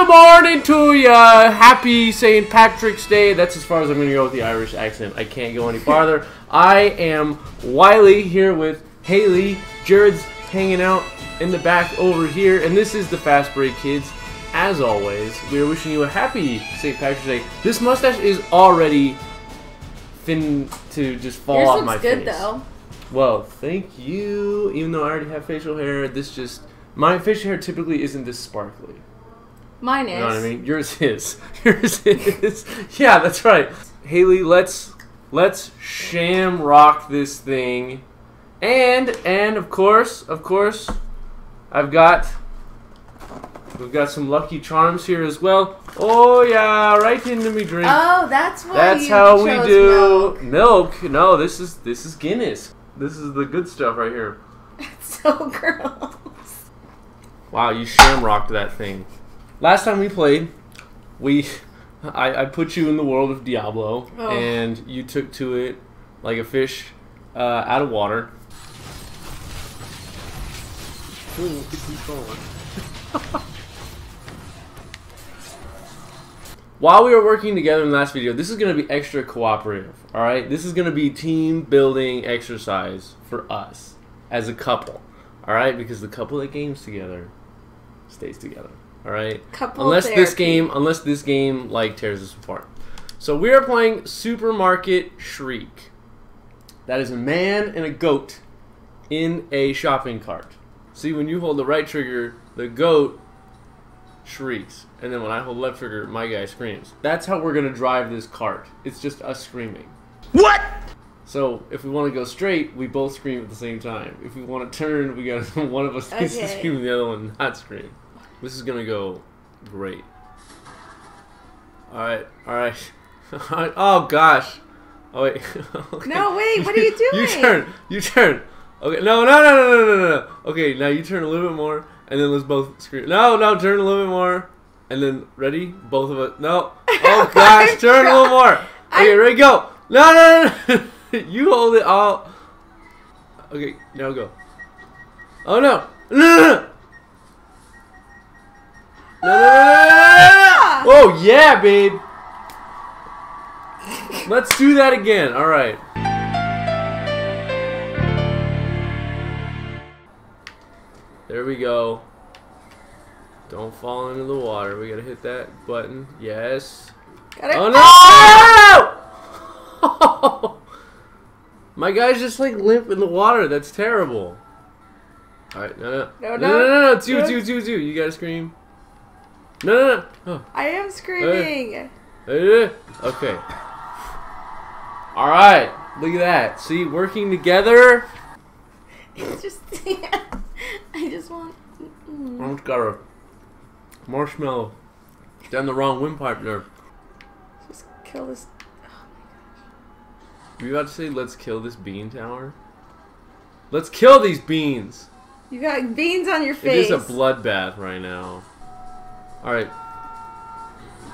the morning to ya! Happy St. Patrick's Day. That's as far as I'm going to go with the Irish accent. I can't go any farther. I am Wiley here with Hayley. Jared's hanging out in the back over here, and this is the Fastbreak Kids. As always, we are wishing you a happy St. Patrick's Day. This mustache is already thin to just fall Yours off looks my good face. though. Well, thank you. Even though I already have facial hair, this just my facial hair typically isn't this sparkly. Mine is. You know what I mean? Yours is. Yours is. yeah, that's right. Hayley, let's let's sham rock this thing. And and of course, of course, I've got we've got some lucky charms here as well. Oh yeah, right into me drink. Oh, that's why That's how we do milk. milk. No, this is this is Guinness. This is the good stuff right here. It's so gross. Wow, you shamrocked that thing. Last time we played, we I, I put you in the world of Diablo, Oh. and you took to it like a fish uh, out of water. Ooh, it going. While we were working together in the last video, this is going to be extra cooperative, alright? This is going to be team building exercise for us as a couple, alright? Because the couple that games together stays together, alright? Couple Unless this game, unless this game like tears us apart. So we are playing Supermarket Shriek. That is a man and a goat in a shopping cart. See, when you hold the right trigger, the goat shrieks, and then when I hold left trigger, my guy screams. That's how we're gonna drive this cart. It's just us screaming. What? So if we want to go straight, we both scream at the same time. If we want to turn, we got to one of us needs to scream and the other one not scream. This is gonna go great. All right, all right. All right. Oh gosh. Oh wait. Okay. No, wait, what are you doing? You turn. You turn. Okay. No, no, no, no, no, no, no. Okay. Now you turn a little bit more, and then let's both scream. No, no. Turn a little bit more, and then ready. Both of us. No. Oh gosh. Turn a little more. Okay. Ready? Go. No, no, no. no. you hold it all. Okay. Now go. Oh no. No, no, no. No, no, no, no, Ah! Oh yeah, babe. Let's do that again. All right. There we go. Don't fall into the water. We gotta hit that button. Yes. Got it? Oh no! My guy's just like limp in the water. That's terrible. All right, no, no, No, no, no, no, no. no, two, two, two, two. You gotta scream. No, no, no. Oh. I am screaming. Okay. All right. Look at that. See, working together. It's just. I just want. mm. Almost got a marshmallow down the wrong windpipe there. Just kill this. Oh Were you about to say, let's kill this bean tower? Let's kill these beans. You got beans on your It face. is a bloodbath right now. All right.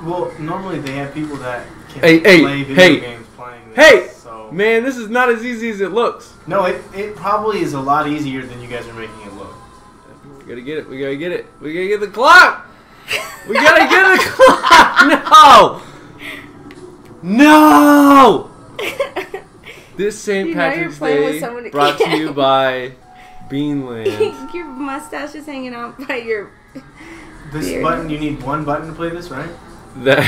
Well, normally they have people that can Hey, hey, play video hey. games playing this. Hey! So Man, this is not as easy as it looks. no, it, it probably is a lot easier than you guys are making it look. We gotta get it. We gotta get it. We gotta get the clock. We gotta get the clock. No. No. This St. You know you're Patrick's playing with Day brought to you by Beanland. your mustache is hanging out by your. This Weird. button, you need one button to play this, right? That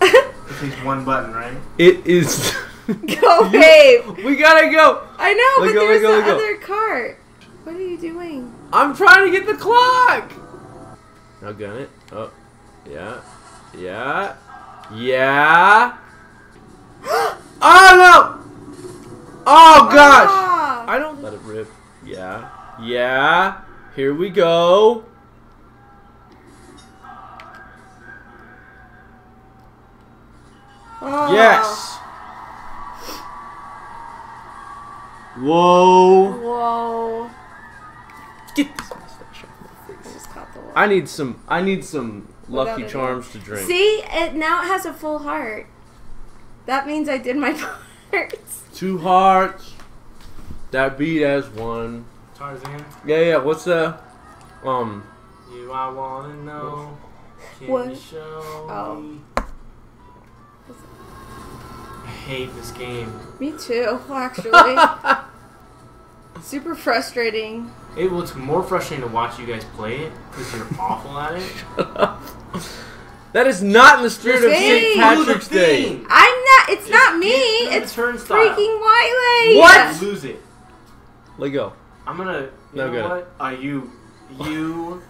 It takes one button, right? it is. Go, babe. we gotta go. I know, Let but go, there's go, the go. other cart. What are you doing? I'm trying to get the clock. Now gun it. Oh, yeah, yeah, yeah. oh no! Oh gosh! Ah. I don't let it rip. Yeah, yeah. Here we go. Oh. Yes. Whoa! Whoa. Get this mustache off my I face. just caught the wall. I need some. I need some Lucky Without it. Charms to drink. See, it now it has a full heart. That means I did my part. Two hearts. That beat as one. Tarzan, Yeah, yeah. What's the um? you I wanna know. Can What? you show Oh. me? Hate this game. Me too, actually. Super frustrating. It was more frustrating to watch you guys play it because you're awful at it. that is not in the spirit of Just St. say- Patrick's Day. I'm not. It's Just not me. get through the It's turnstile. freaking Wiley. What? Lose it. Let go. I'm gonna. You No know good. what? Are you? You.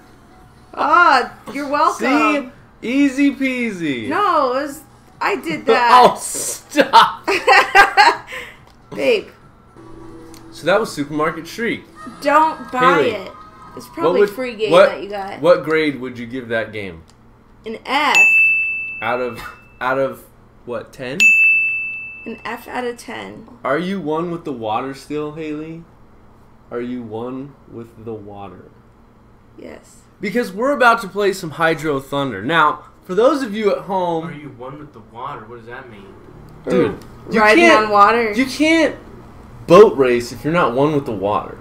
Ah, you're welcome. See? Easy peasy. No, it was. I did oh, that. oh, stop. Babe, So that was Supermarket Shriek. don't buy Hayley, it. It's probably would- a free game what- that you got. What grade would you give that game? An F. Out of out of what, 10? An F out of 10. Are you one with the water still, Hayley? Are you one with the water? Yes. Because we're about to play some Hydro Thunder. Now, for those of you at home, Are you one with the water? What does that mean? dude, you Riding can't on water. you can't boat race if you're not one with the water.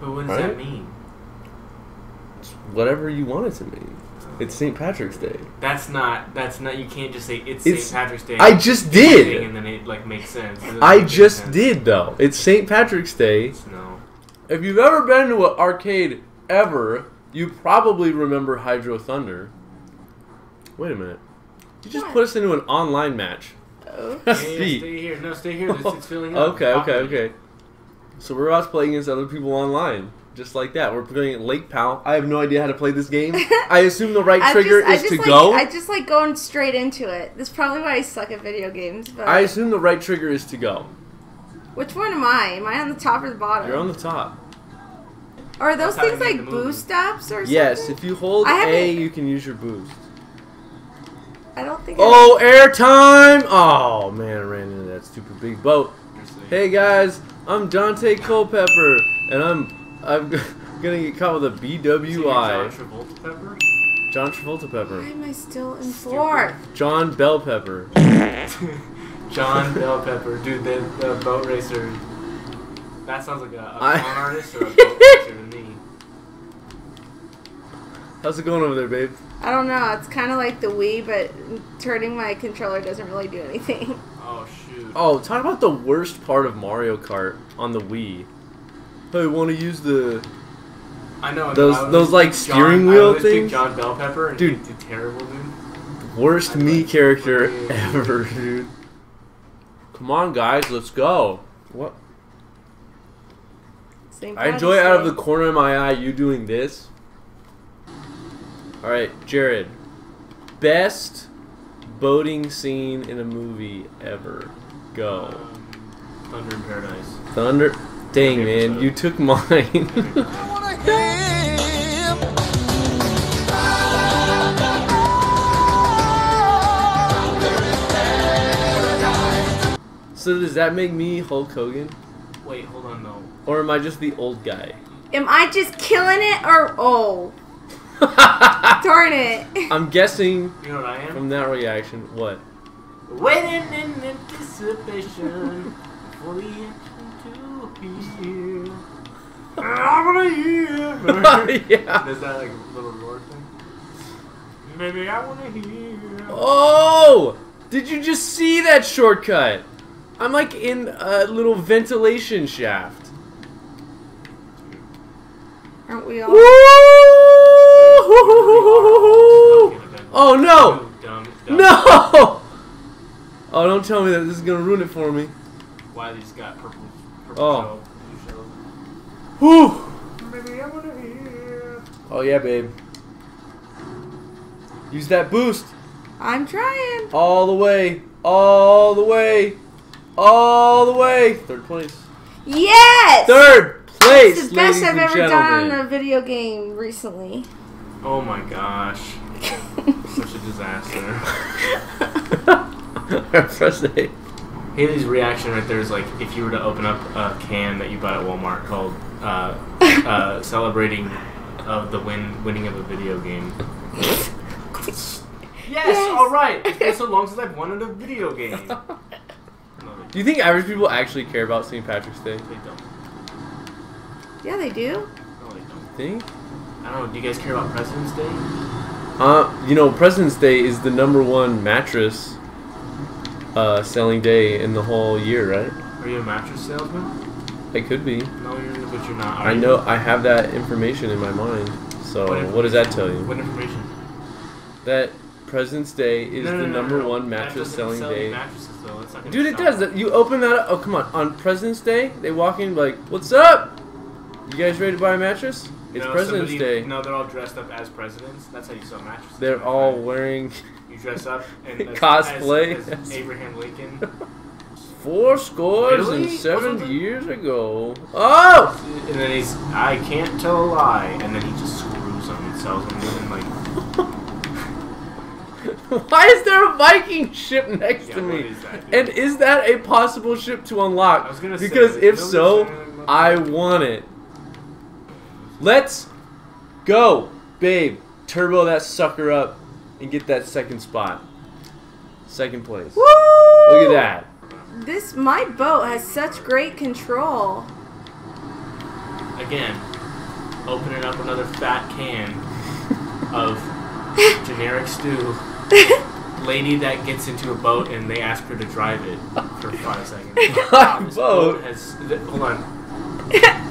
But what does Right? that mean? It's whatever you want it to mean. It's St. Patrick's Day. That's not. That's not. You can't just say it's, It's- St. Patrick's Day. I just did. and then it like makes sense. I make just sense. did though. It's St. Patrick's Day. No. If you've ever been to an arcade ever, you probably remember Hydro Thunder. Wait a minute. You just What? put us into an online match. Oh. Yeah, yeah, stay here. No, stay here. It's, it's filling up. Okay, okay, okay. So we're about to play against other people online. Just like that. We're playing at Lake Powell. I have no idea how to play this game. I assume the right trigger just, is to like, go. I just like going straight into it. That's probably why I suck at video games. But I assume the right trigger is to go. which one am I? Am I on the top or the bottom? You're on the top. Are those That's things like the movie. boost ups or Yes, something? if you hold A, you can use your boost. I don't think. Oh, airtime! Oh man, I ran into that stupid big boat. Hey guys, I'm Daunte Culpepper, and I'm I'm gonna get caught with a BWI. you're John Travolta Pepper. John Travolta I, why Pepper. am I still in fourth? John Bell Pepper. John Bell Pepper, dude, the, the boat racer. That sounds like a, a I- con artist or a boat How's it going over there, babe? I don't know. It's kind of like the Wii, but turning my controller doesn't really do anything. Oh shoot. Oh, talk about the worst part of Mario Kart on the Wii. Hey, want to use the? I know. Those- I those, like, steering John, wheel I would just pick things? John Bell Pepper and Dude. he'd terrible, dude. Worst I'd me like- character fucking- ever, dude. Come on, guys, let's go. What? St. I enjoy out of the corner of my eye you doing this. All right, Jared. Best boating scene in a movie ever. Go. Um, Thunder in Paradise. Thunder. Dang, favorite man, show. you took mine. so does that make me Hulk Hogan, Wait, hold on, no. or am I just the old guy? Am I just killing it or oh darn it? I'm guessing You know what I am? from that reaction. What? Waiting in anticipation for the action to be here. I wanna hear. yeah. Is that like a little roar thing? Maybe I wanna hear. Oh! Did you just see that shortcut? I'm like in a little ventilation shaft. Aren't we all? Woo! Oh no! You dumb, dumb. No! Oh, don't tell me that this is gonna ruin it for me. Wiley's got purple, purple Oh. shell. Whew! Maybe I wanna hear. Oh yeah, babe. Use that boost I'm trying. all the way, all the way, all the way. Third place. Yes. Third place, It's the best I've ever gentlemen. done on a video game recently. Oh my gosh. Such a disaster. Press A. Hayley's reaction right there is like if you were to open up a can that you bought at Walmart called uh, uh, "Celebrating of the win winning of a video game." yes, Yes. all right. It's been so long since I've won at a video game. Do you think average people actually care about St. Patrick's Day? they don't. Yeah, they do. No, they don't. Think? I don't know. Do you guys care about President's Day? Uh, you know, President's Day is the number one mattress uh, selling day in the whole year, right? Are you a mattress salesman? I could be. No, you're, but you're not. I you? know. I have that information in my mind. So What what does that tell you? What information? That President's Day is No, no, the no, number one mattress selling day. you Mattresses, though. That's not Dude, it does. You open that up. Oh, come on. On President's Day, they walk in like, "What's up? You guys ready to buy a mattress? It's No, President's somebody- Day." No, they're all dressed up as presidents. That's how you sell mattresses. They're my all wearing You dress up and as- Cosplay. as, as Abraham Lincoln. four scores Really? and seven yees ago. Oh! And then he's, I can't tell a lie, and then he just screws them and sells them, and like, Why is there a Viking ship next yeah, to me? is that? And is that a possible ship to unlock? I was gonna say, because if so, I want it. Let's go, babe. Turbo that sucker up and get that second spot. Second place. Woo! Look at that. This my boat has such great control. again, opening up another fat can of generic stew. Lady that gets into a boat and they ask her to drive it for five seconds. My this boat? has. hold on.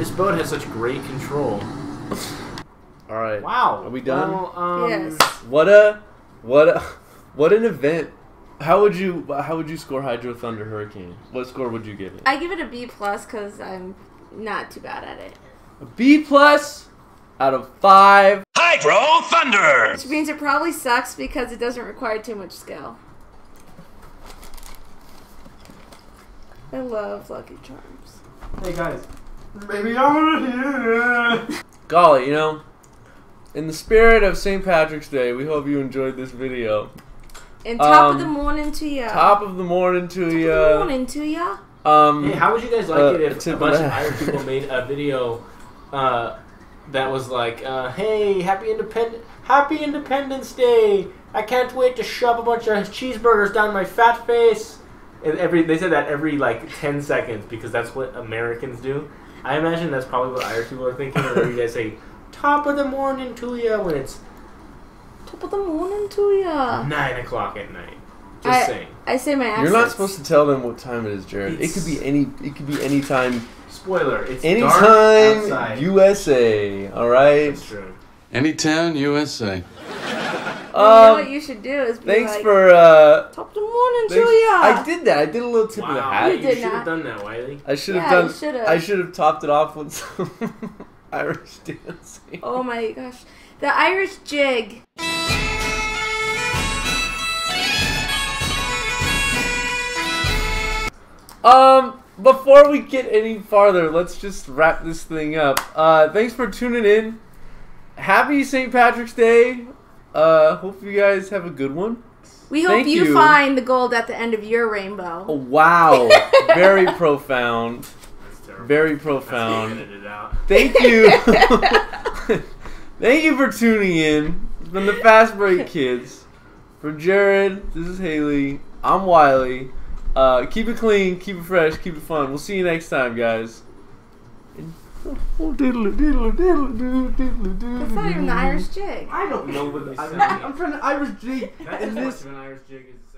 This boat has such great control. All right. Wow. Are we done? Well, um, yes. What a what a what an event. How would you how would you score Hydro Thunder Hurricane? What score would you give it? I give it a B plus because I'm not too bad at it. A B plus out of five. Hydro Thunder! Which means it probably sucks because it doesn't require too much skill. I love Lucky Charms. Hey guys. Maybe I want to hear. Golly, you know, in the spirit of St. Patrick's Day, we hope you enjoyed this video. And top Um, of the morning to ya. Top of the morning to Top of the morning to ya. Um, Hey, how would you guys like Uh, it if a bunch of. Irish people made a video uh, that was like, uh, "Hey, happy independent, happy Independence Day! I can't wait to shove a bunch of cheeseburgers down my fat face." And every they said that every like ten seconds because that's what Americans do. I imagine that's probably what Irish people are thinking. Whenever you guys say "top of the morning to ya" when it's Top of the morning to ya. nine o'clock at night. Just I- saying. I say my accents. you're not supposed to tell them what time it is, Jared. It could be any. It could be any time. Spoiler: It's dark Anytime, outside. USA. All right. That's true. Anytown, USA. You know what Um, you should do is be thanks like, for. uh top of the morning to thanks- ya. I did that. I did a little tip of the Wow, hat. You did should have done that, Wiley. I should have Yeah, done. should've. I should have topped it off with some Irish dancing. Oh my gosh. The Irish jig. Um, before we get any farther, let's just wrap this thing up. Uh, thanks for tuning in. Happy St. Patrick's Day. Uh, hope you guys have a good one. We hope you, you. find the gold at the end of your rainbow. Oh, wow, very profound. Very profound. edit it out. Thank you. Thank you for tuning in. It's been the Fastbreak Kids. For Jared, this is Hayley. I'm Wiley. Uh, keep it clean, keep it fresh, keep it fun. We'll see you next time, guys. Oh, diddle diddle diddle doo diddle doo. That's not even the Irish jig. I don't know what You I'm, sound- I'm trying to Irish jig That's and as this an Irish jig as